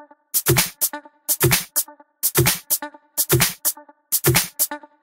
Thank you.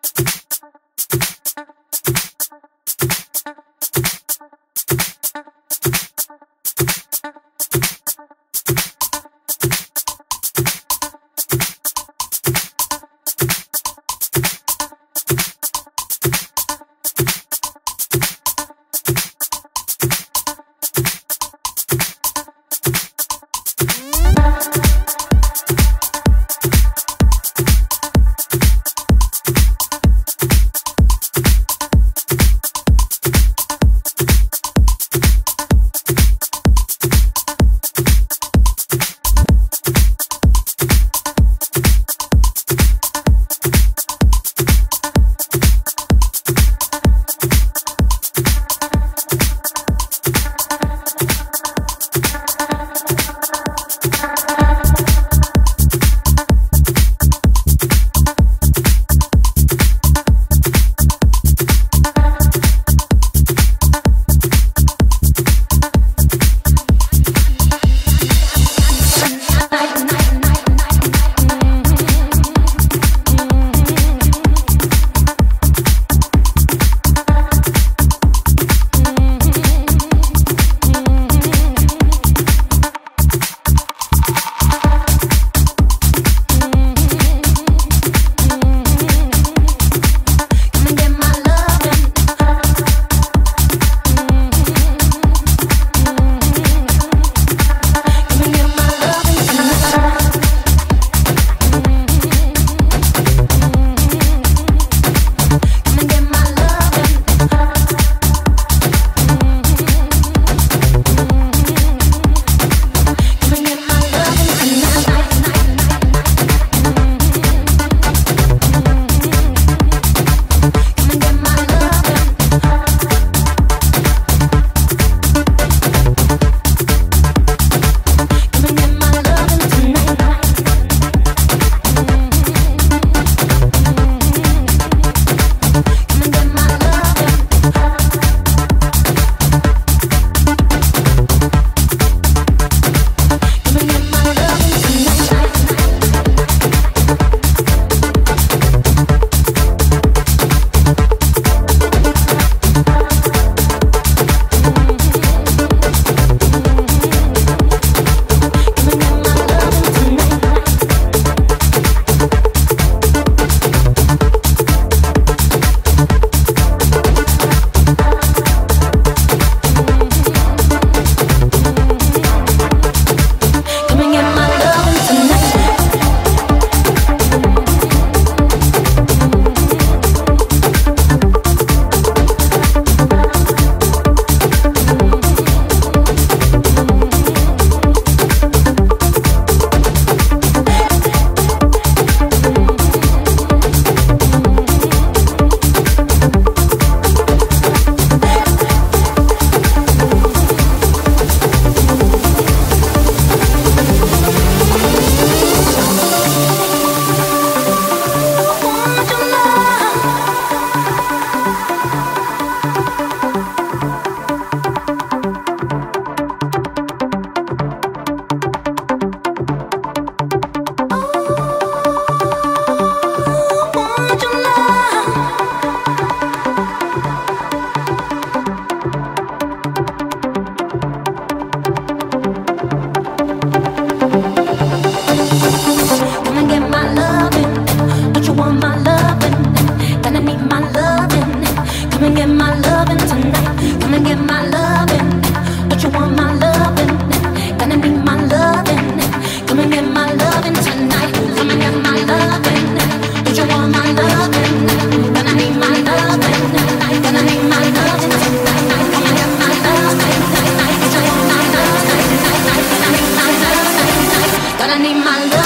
Come